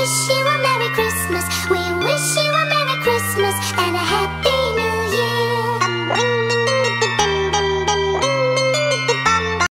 wish you